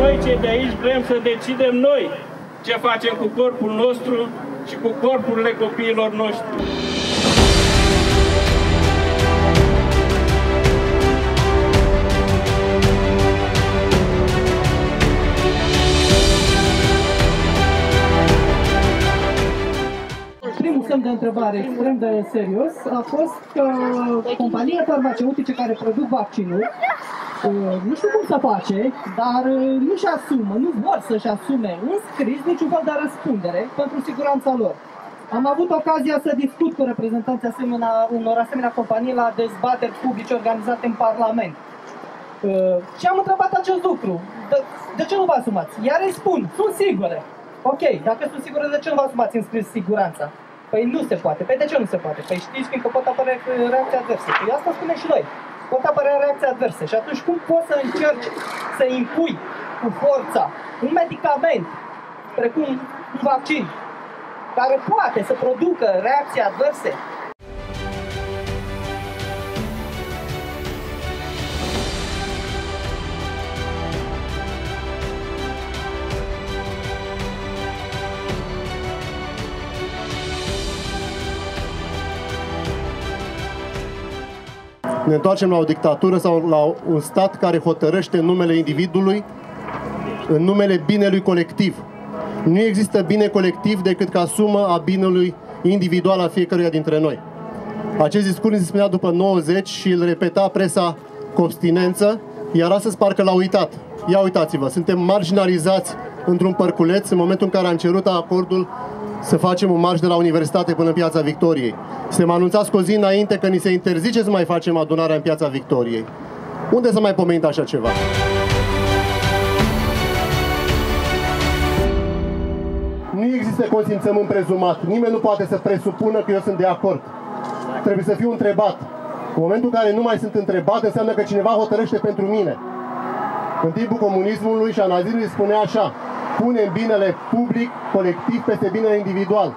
noi, cei de aici, vrem să decidem noi ce facem cu corpul nostru și cu corpurile copiilor noștri. primul semn de întrebare extrem de serios a fost că companiile farmaceutice care produc vaccinuri uh, nu știu cum să face, dar uh, nu și asumă, nu vor să-și asume în scris niciun fel de răspundere pentru siguranța lor. Am avut ocazia să discut cu reprezentanții asemenea, unor asemenea companii la dezbateri publice organizate în Parlament. Uh, și am întrebat acest lucru. De, de ce nu vă asumați? Iar îi spun, sunt sigure. Ok, dacă sunt sigure, de ce nu vă asumați în scris siguranța? Păi nu se poate. Păi de ce nu se poate? Păi știți fiindcă pot apărea reacții adverse. Păi asta spune și noi. Pot apărea reacții adverse. Și atunci cum poți să încerci să impui cu forța un medicament, precum un vaccin, care poate să producă reacții adverse ne întoarcem la o dictatură sau la un stat care hotărăște în numele individului, în numele binelui colectiv. Nu există bine colectiv decât ca sumă a binelui individual a fiecăruia dintre noi. Acest discurs se spunea după 90 și îl repeta presa cu abstinență, iar astăzi parcă l-a uitat. Ia uitați-vă, suntem marginalizați într-un părculeț în momentul în care am cerut acordul să facem un marș de la Universitate până în Piața Victoriei. Suntem anunțați cu o zi înainte că ni se interzice să mai facem adunarea în Piața Victoriei. Unde să mai pomenit așa ceva? Nu există consimțământ prezumat. Nimeni nu poate să presupună că eu sunt de acord. Trebuie să fiu întrebat. În momentul în care nu mai sunt întrebat, înseamnă că cineva hotărăște pentru mine. În timpul comunismului și a nazismului spunea așa, punem binele public, colectiv, peste binele individual.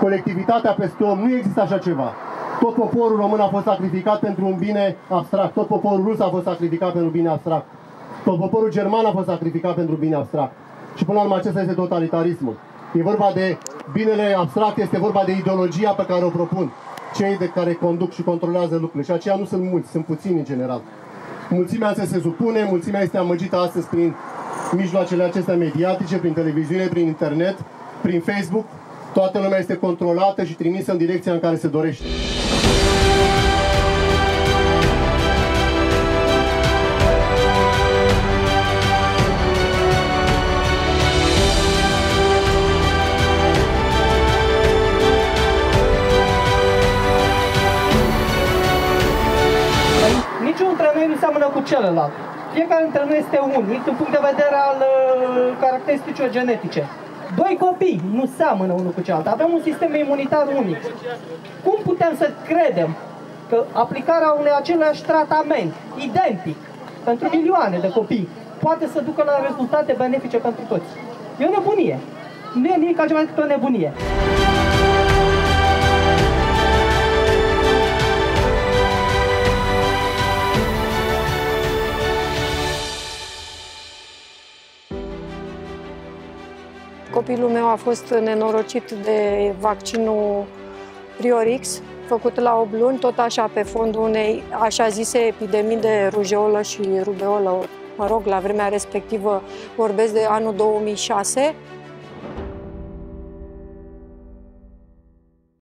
Colectivitatea peste om. Nu există așa ceva. Tot poporul român a fost sacrificat pentru un bine abstract. Tot poporul rus a fost sacrificat pentru un bine abstract. Tot poporul german a fost sacrificat pentru un bine abstract. Și până la urmă acesta este totalitarismul. E vorba de binele abstract, este vorba de ideologia pe care o propun cei de care conduc și controlează lucrurile. Și aceia nu sunt mulți, sunt puțini în general. Mulțimea se, se supune, mulțimea este amăgită astăzi prin mijloacele acestea mediatice, prin televiziune, prin internet, prin Facebook. Toată lumea este controlată și trimisă în direcția în care se dorește. Niciunul dintre noi nu seamănă cu celălalt. Fiecare dintre noi este unic din punct de vedere al uh, caracteristicilor genetice. Doi copii nu seamănă unul cu celălalt. Avem un sistem imunitar unic. Cum putem să credem că aplicarea unui același tratament identic pentru milioane de copii poate să ducă la rezultate benefice pentru toți? E o nebunie. Nu e nimic altceva decât o nebunie. Copilul meu a fost nenorocit de vaccinul Priorix, făcut la 8 luni, tot așa pe fondul unei așa zise epidemii de rujeolă și rubeolă. Mă rog, la vremea respectivă vorbesc de anul 2006,